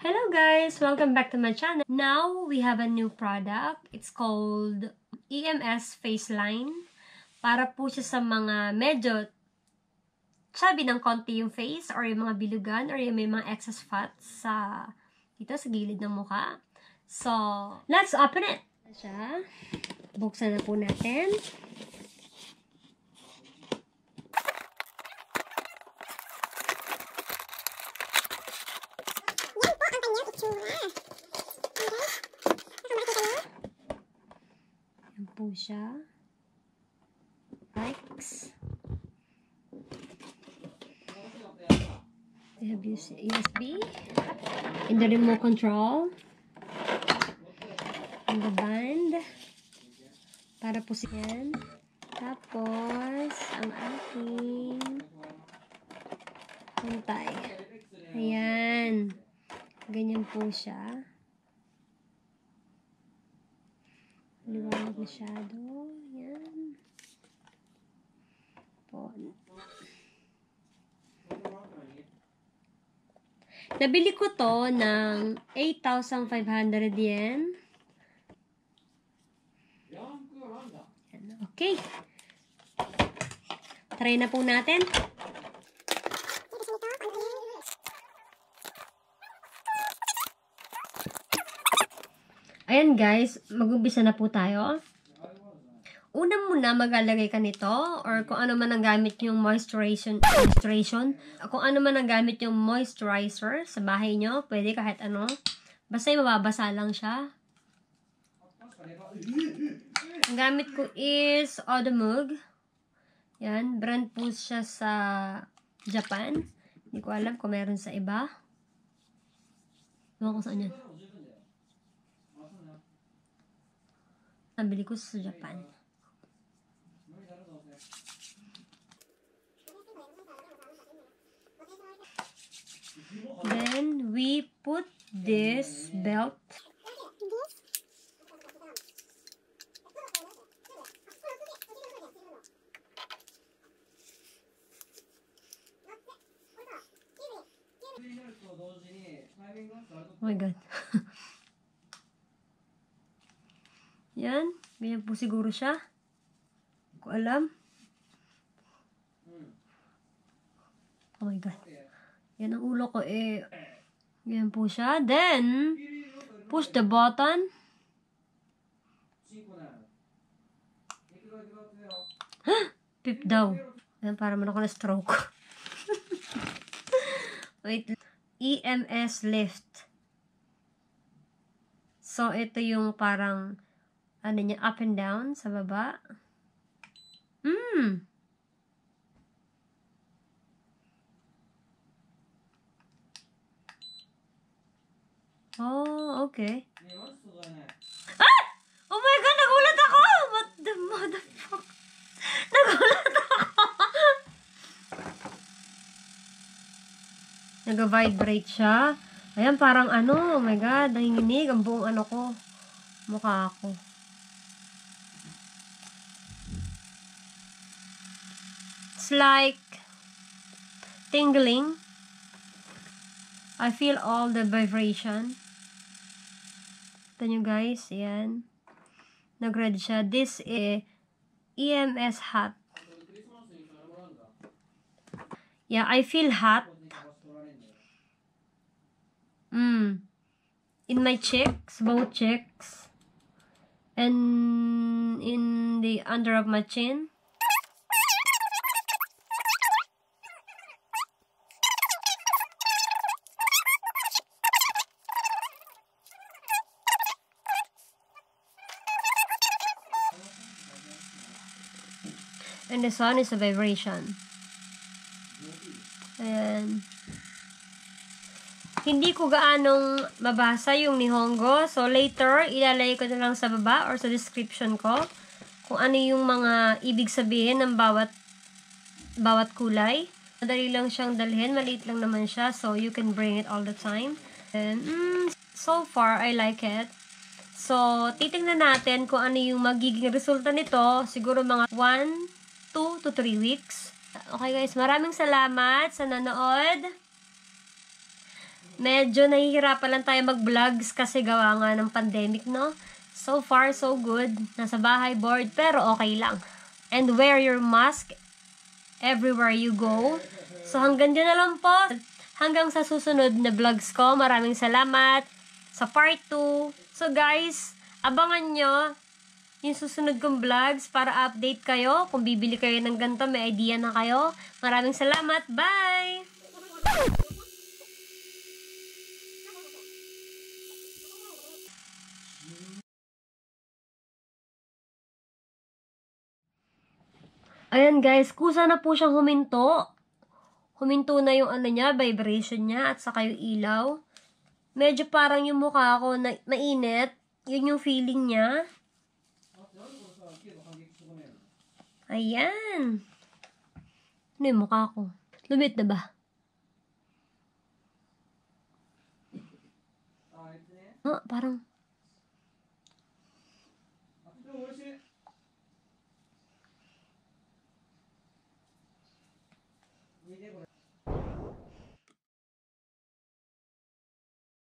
Hello guys! Welcome back to my channel. Now, we have a new product. It's called EMS Face Line. Para po siya sa mga medyo chubby ng konti yung face or yung mga bilugan or yung may mga excess fat sa dito sa gilid ng mukha. So, let's open it! Siya. Buksan na po natin. Yan po ang kanyang itsura. Okay? Baka makita nyo? Yan po siya. Likes. They have US- USB. And the remote control. And the band. Para po siyan. Tapos, ang aking pantay. Ayan. Ganyan po siya. Masyado. Yan. Po. Nabili ko to ng 8,500 yen. Okay. Try na po natin. Ayan guys, mag-umpisa na po tayo. Una muna maglalagay ka nito or kung ano man ang gamit yung moisturization, moisturization, kung ano man ang gamit yung moisturizer sa bahay nyo, pwede kahit ano. Basta yung mababasa lang siya. Ang gamit ko is Odamug. Yan, brand po siya sa Japan. Hindi ko alam kung meron sa iba. Ewan ko saan yan. Nabili ko sa Japan. Then, we put this belt. Oh my God. Yan. Ganyan po siguro siya. Ko alam. Oh my God. Yan ang ulo ko eh. Ganyan po siya. Then, push the button. Pip daw. Yan, para man ako na-stroke. Wait. EMS lift. So, ito yung parang, ano niya, up and down sa baba. Hmm. Oh, okay. Ah! Oh my God, nagulat ako! What the motherfuck? Nagulat ako! Nag-vibrate siya. Ayan, parang ano, oh my God, nanginginig ang buong ano ko. Mukha ko. It's like tingling. I feel all the vibration. Ito nyo guys, ayan. Nag-red siya. This is EMS hot. Yeah, I feel hot. Mm. In my cheeks, both cheeks. And in the under of my chin. And the sun is a vibration. Ayan. Hindi ko gaanong mabasa yung Nihongo. So, later, ilalagay ko na lang sa baba or sa description ko kung ano yung mga ibig sabihin ng bawat bawat kulay. Madali lang siyang dalhin. Maliit lang naman siya. So, you can bring it all the time. And, mm, so far, I like it. So, titingnan natin kung ano yung magiging resulta nito. Siguro mga 1, 2 to 3 weeks. Okay guys, maraming salamat sa nanood. Medyo nahihirapan lang tayo mag-vlogs kasi gawa nga ng pandemic, no? So far, so good. Nasa bahay, bored, pero okay lang. And wear your mask everywhere you go. So hanggang dyan na lang po. Hanggang sa susunod na vlogs ko. Maraming salamat sa part 2. So guys, abangan nyo yung susunod kong vlogs para update kayo. Kung bibili kayo ng ganito, may idea na kayo. Maraming salamat. Bye! Ayan guys, kusa na po siyang huminto. Huminto na yung ano niya, vibration niya, at saka yung ilaw. Medyo parang yung mukha ko na mainit. Yun yung feeling niya. Ayan. Ano yung mukha ko? Lumit na ba? Ah, parang...